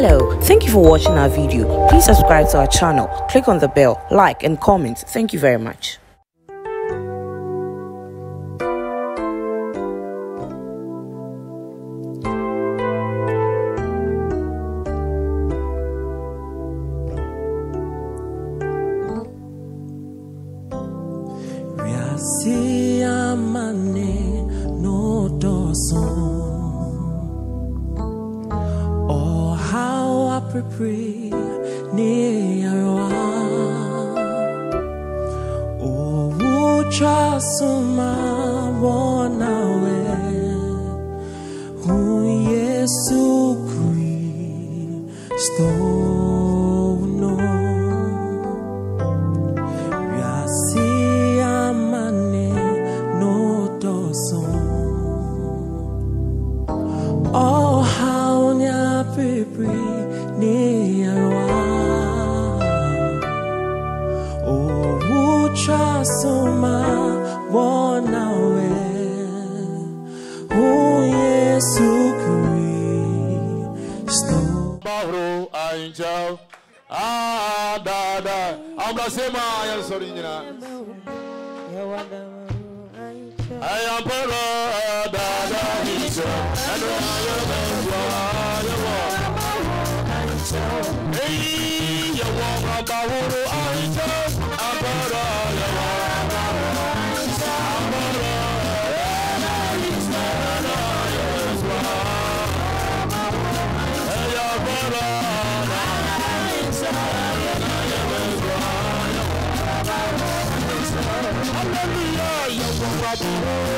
Hello, thank you for watching our video. Please subscribe to our channel, click on the bell, like and comment. Thank you very much. Nyinaa ayampɛrɛ daadaa hinkyɛ ɛno ayɛ yɛwɔ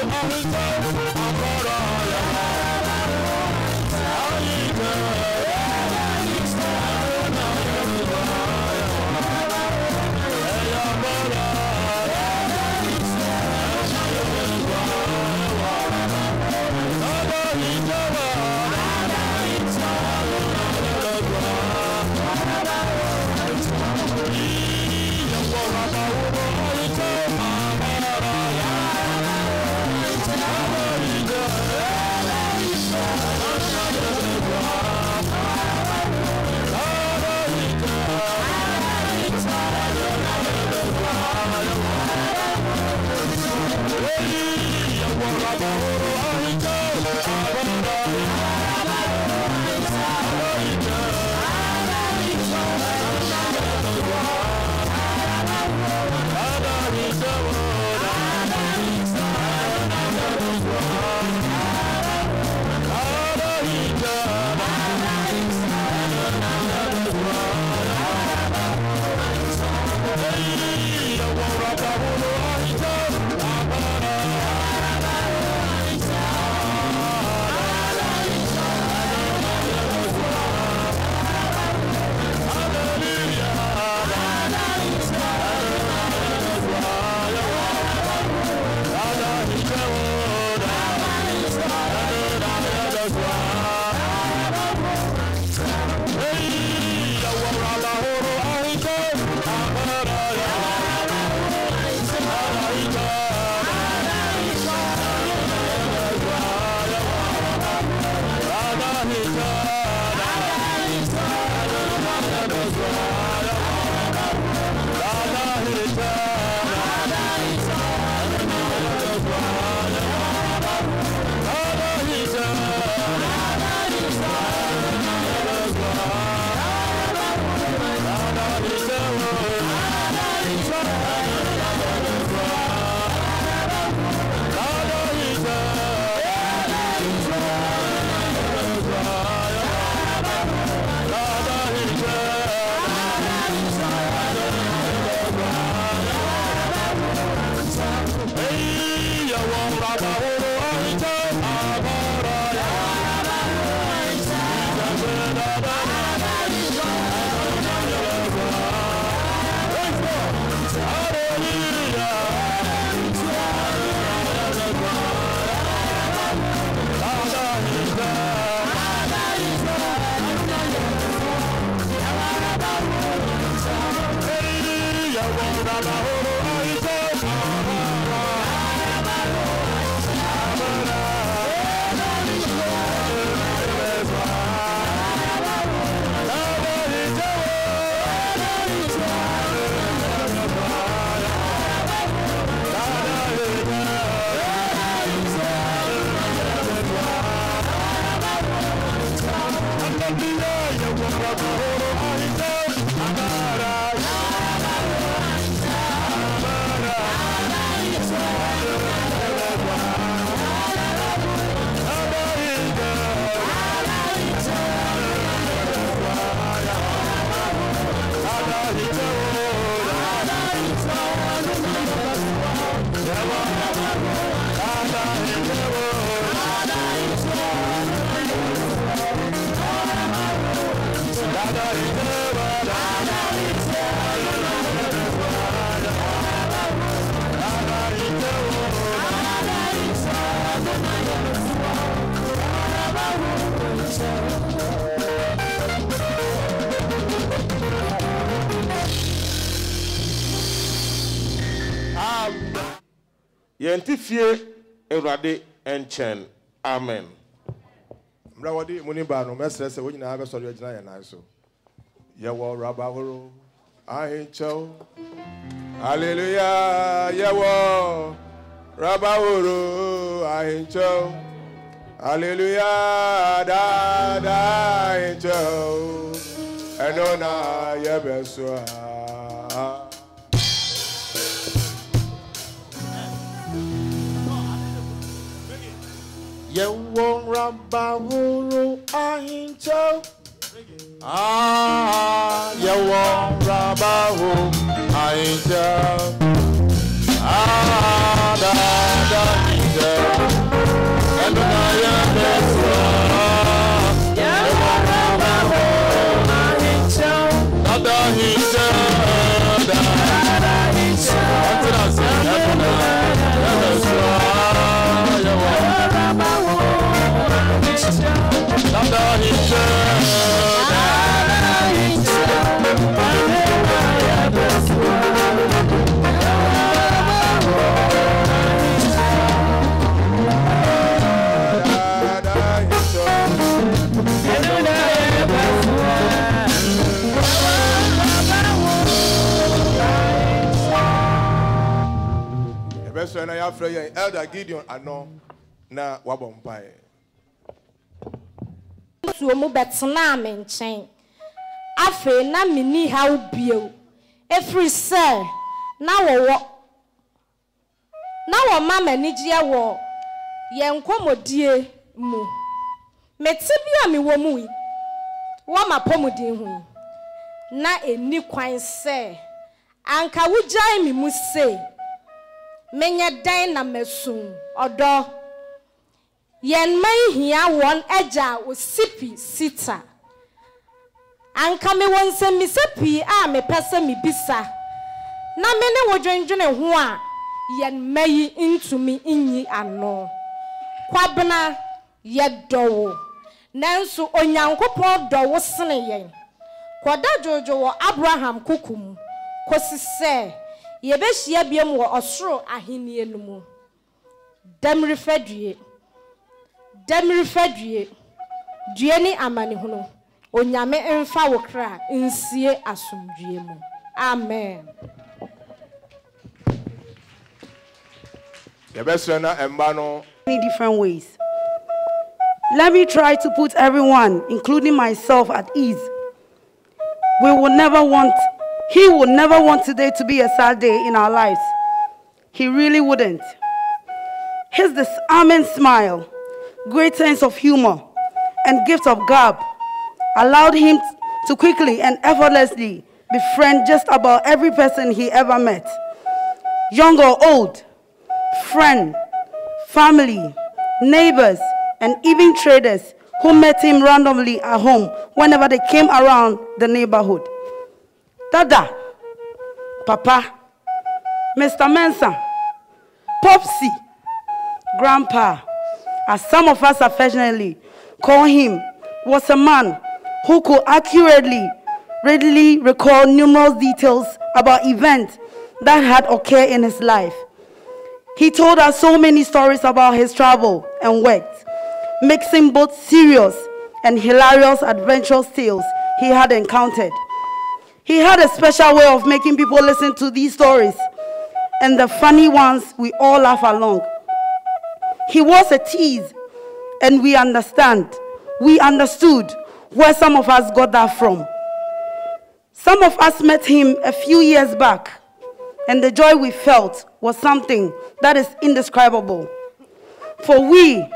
yɛn ti fie awurade nkyɛn amen. Mmara wɔde mu ni baa no mɛsrɛ sɛ wɔn nyinaa bɛsɔre agyina yɛn nan so. Yɛwɔ raba ahoro ahenkyɛw. Hallelujah! Yɛwɔ raba ahoro ahenkyɛw. Hallelujah! Daadaa ahenkyɛw. Ɛno na yɛbɛso ha. Yɛwɔ rabahoro ahenkyɛw Ah, yɛwɔ rabahoro ahenkyɛw Ah, dada ahenkyɛw na yɛafrɛ yɛn elder gideon ano na wabɔ mpaeɛ. Nsuo mu bɛtenaa me nkyɛn. Afei na menni haw bio. Ɛfiri sɛ na wɔwɔ na wɔma m'anigyeɛ wɔ yɛn nkɔmmɔdie mu. Mete bi a mewɔ mu yi wɔ m'apɔmuden ho yi. Na ɛnni kwan sɛ anka wogyae me mu sei. Menyɛ dɛn na masum ɔdɔ yɛn mma yi hia wɔn agya osipi sita. Anka mewɔ nsɛmmisa pii a mepɛ sɛ mebisa na me ne wo dwendwene ho a yɛn mma yi ntumi nyi ano kwabena yɛdɔ wo nanso onyankopɔn dɔ wo sene yɛn kɔda dwodwo wɔ abraham koko mu kɔsi sɛ yɛbɛhyia biom wɔ ɔsoro ahenni no mu. Dɛmere fadue dɛmere fadue due. Ne amanehunu. Onyame mfa wo kra nsie asomdue mu. Amen. Yɛbɛsrɛ na mma no many different ways. Let me try to put everyone, including myself, at ease. We will never want, he would never want today to be a sad day in our lives. He really wouldn't. His disarming smile, great sense of humor, and gift of gab allowed him to quickly and effortlessly befriend just about every person he ever met, young or old, friend, family, neighbors, and even traders who met him randomly at home whenever they came around the neighborhood. Dada, Papa, Mr. Mensah, Popsy, Grandpa, as some of us affectionately call him, was a man who could accurately, readily recall numerous details about events that had occurred in his life. He told us so many stories about his travel and work, mixing both serious and hilarious adventurous tales he had encountered. He had a special way of making people listen to these stories, and the funny ones we all laugh along. He was a tease, and we understand, we understood where some of us got that from. Some of us met him a few years back, and the joy we felt was something that is indescribable. For we,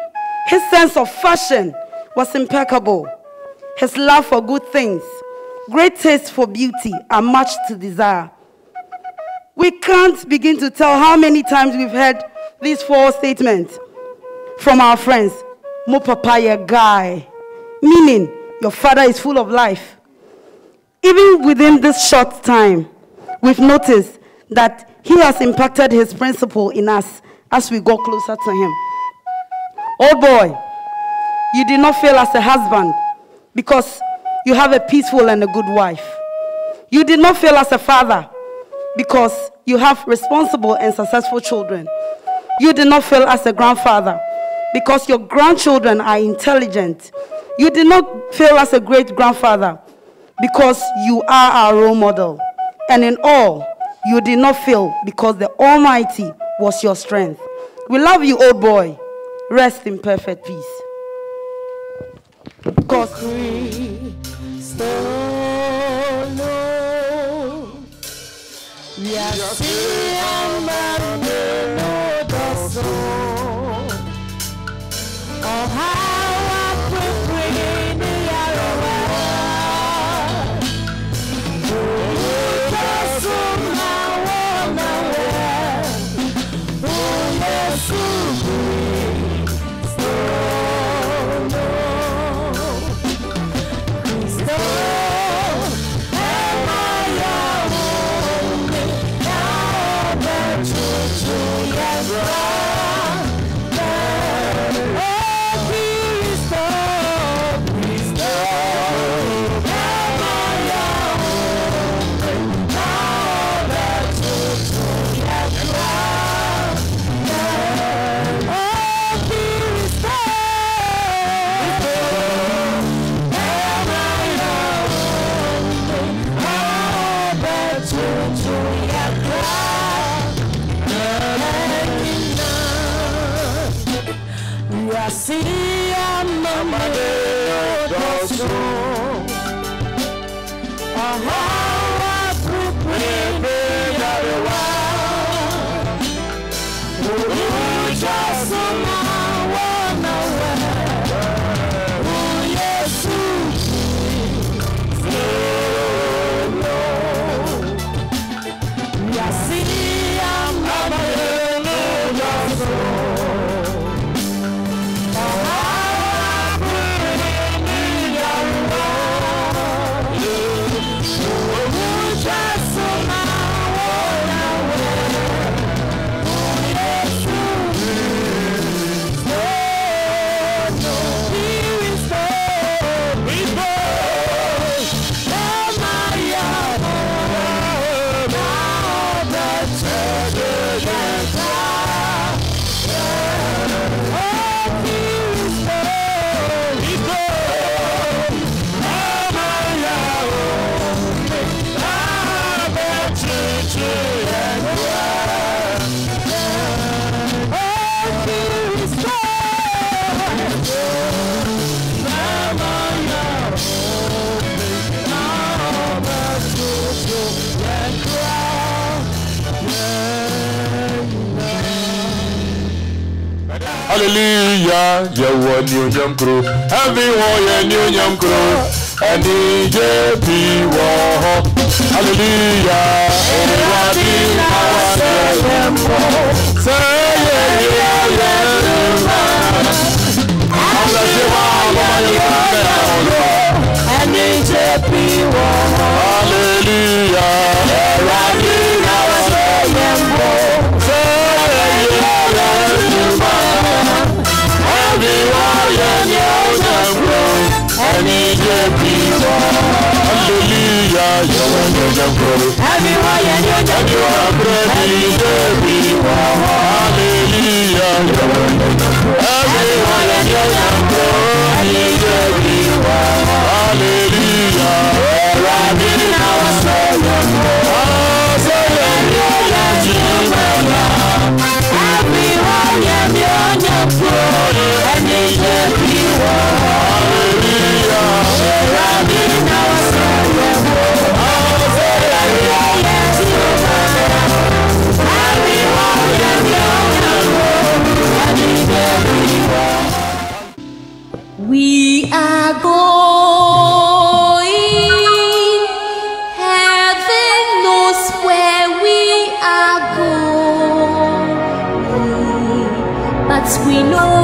his sense of fashion was impeccable. His love for good things, great taste for beauty, are much to desire. We can't begin to tell how many times we've heard these four statements from our friends. Mo papa ye guy. Meaning, your father is full of life. Even within this short time, we've noticed that he has impacted his principle in us as we go closer to him. Oh boy, you did not fail as a husband because you have a peaceful and a good wife. You did not fail as a father because you have responsible and successful children. You did not fail as a grandfather because your grandchildren are intelligent. You did not fail as a great grandfather because you are our role model. And in all, you did not fail because the Almighty was your strength. We love you, old boy. Rest in perfect peace. Because solo y así amarme. Hallelujah yẹwọ ni onyam kuro wọn yẹ ni onyam kuro ẹni jẹ hallelujah mọ ni jankoro. Ẹ̀mí wáyé ni ó jẹ́ kí wọ́n bẹ̀rẹ̀ ní ìdẹ́bí wọ́n hallelujah. Ẹ̀mí wáyé ni ó ní ìdẹ́bí wọ́n. Know we will.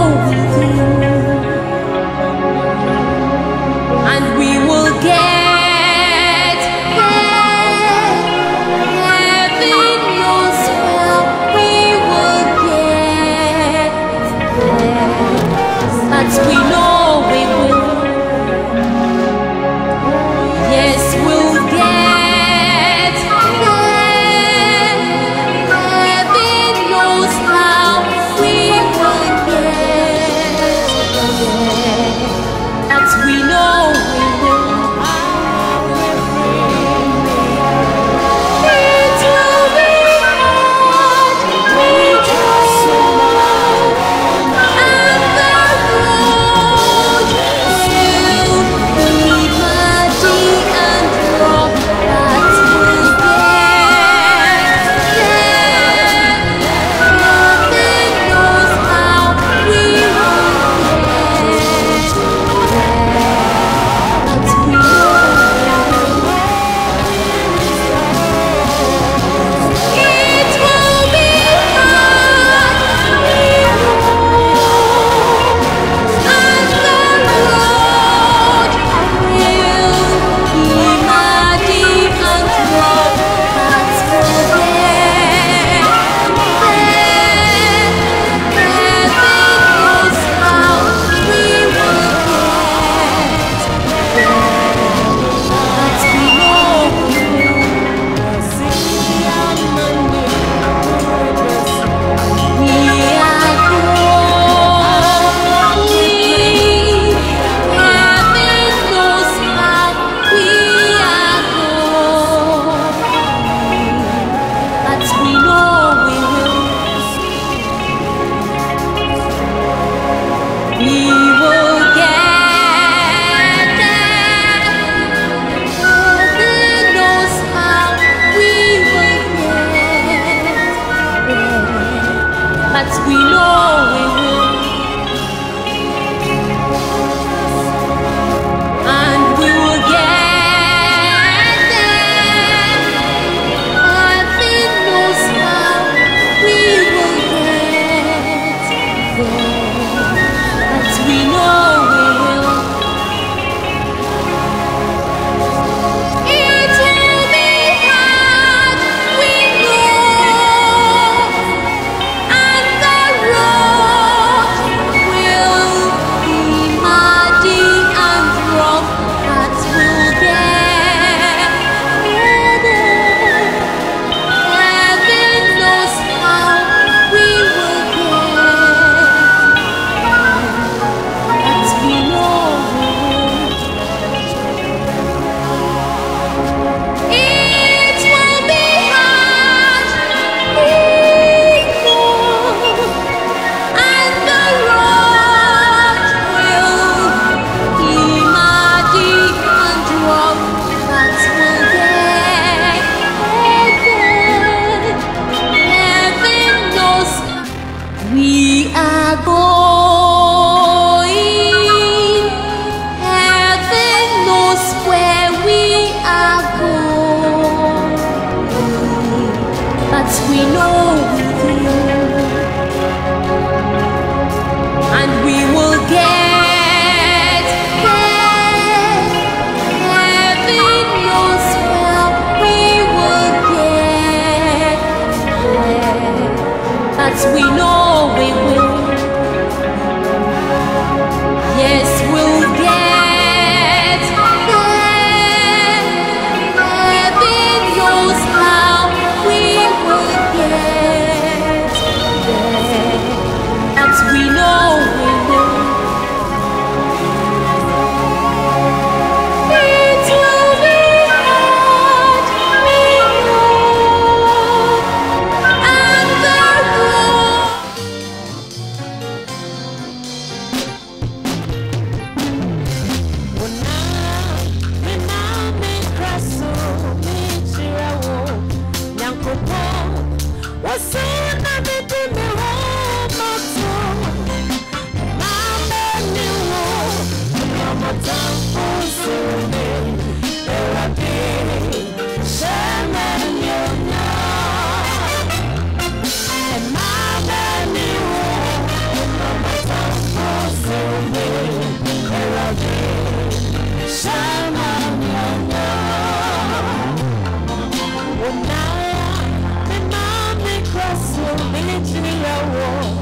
证明了我。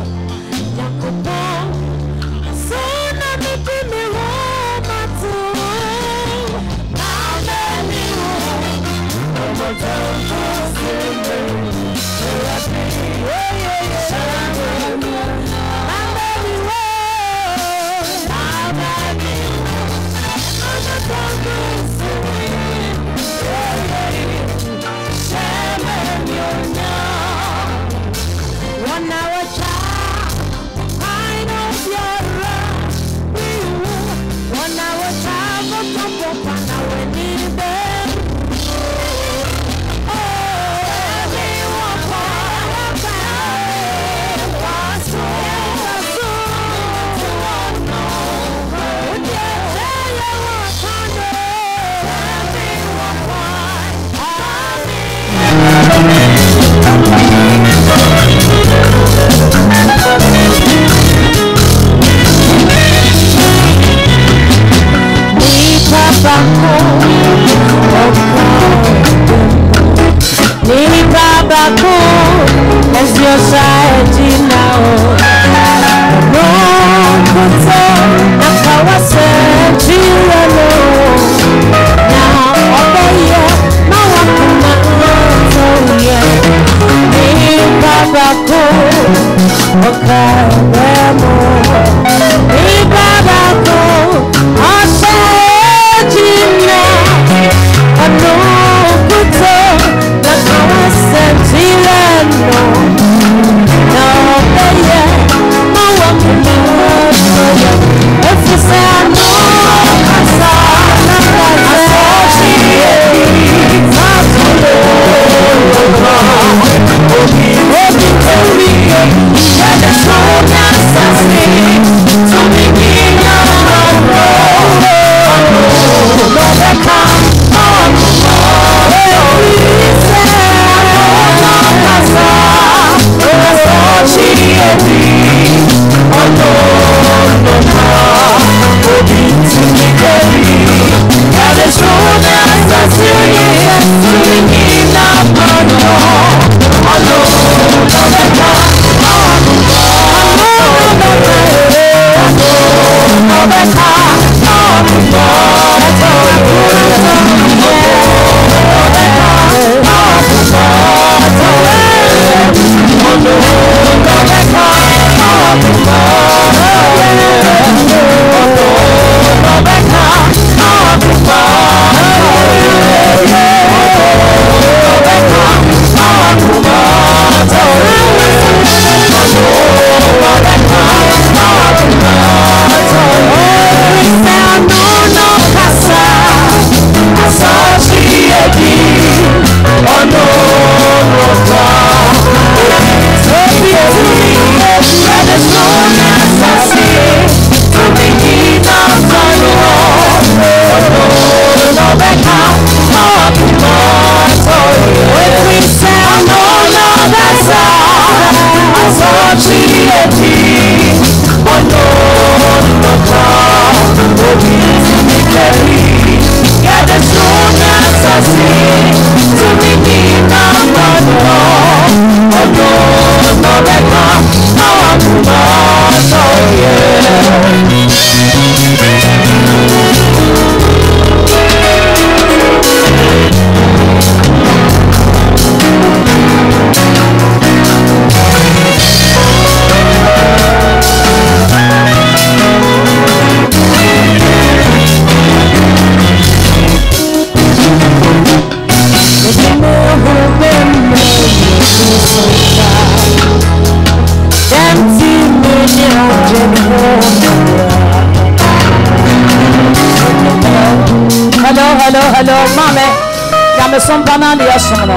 Nyamesom pa na ne yɛsom no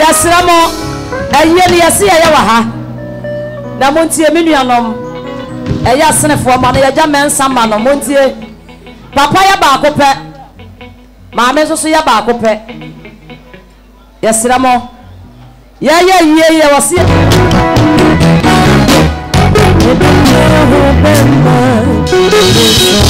yɛserɛ mo ɛyie no yɛse yɛyɛ wɔ ha. Na montie me nuanom ɛyɛ asenefoɔ ma no yɛgya mɛnsa ma no montie papa yɛ baako pɛ maame nso so yɛ baako pɛ. Yɛserɛ mo yɛyɛ yie yɛ wɔ se Empty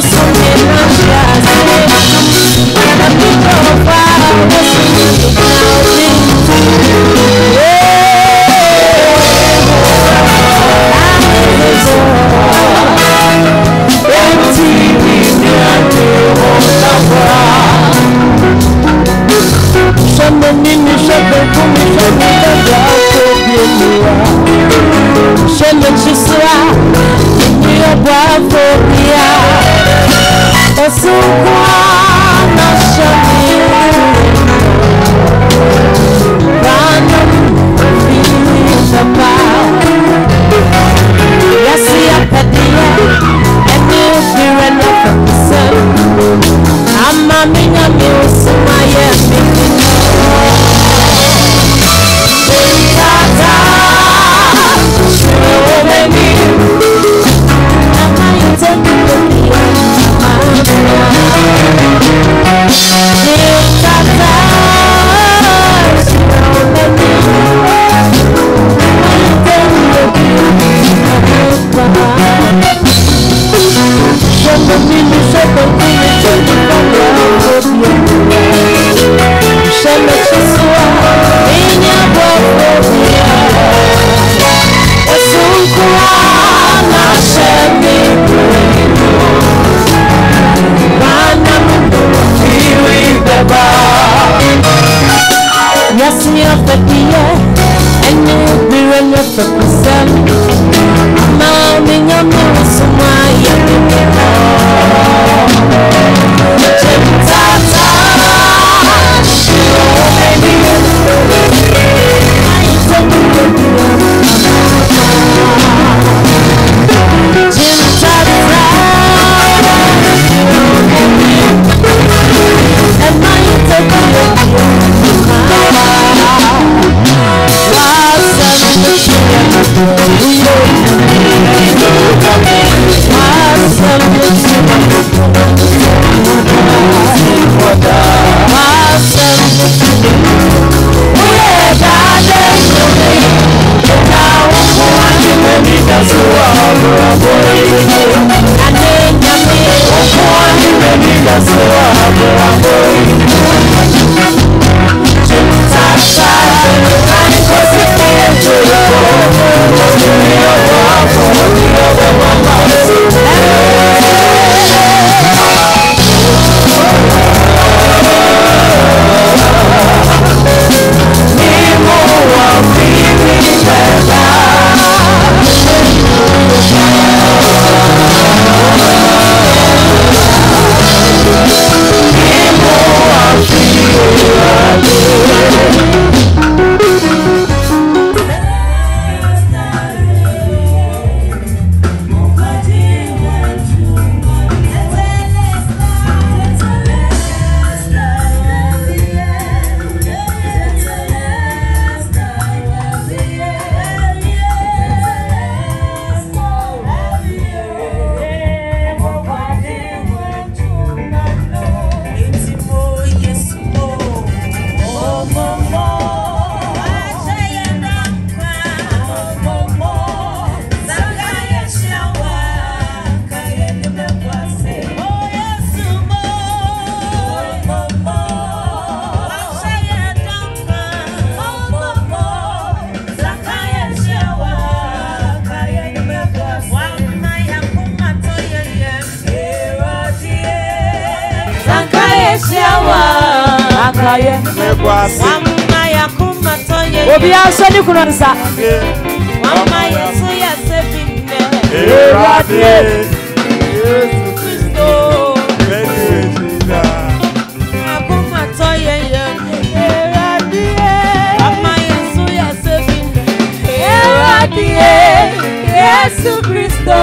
Ama no nsa mama yesu yase bi nnɛ ewurade yesu kristo. Yesu gyina akomatɔ yɛ yɛ ewurade mama yesu yase bi nnɛ ewurade yesu kristo.